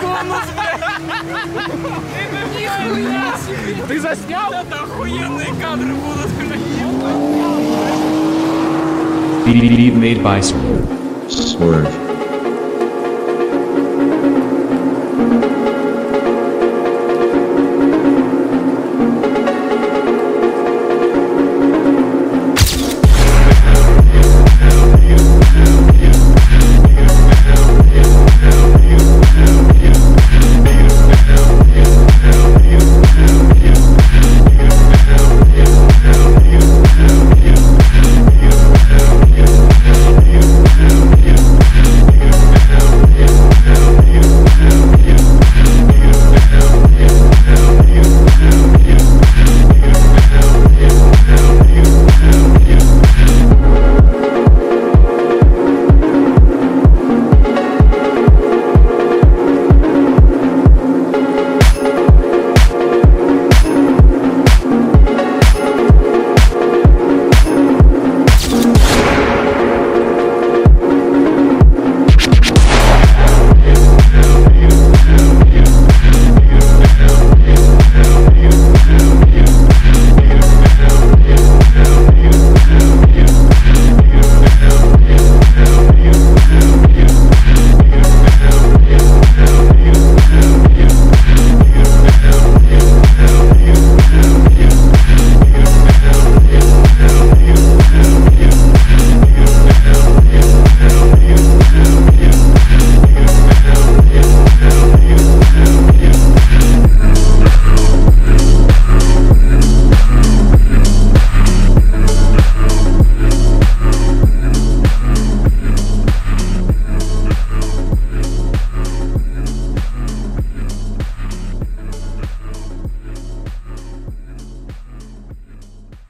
Конус, блядь! Ты заснял? Это охуенные кадры будут, блядь! Made by Swerve.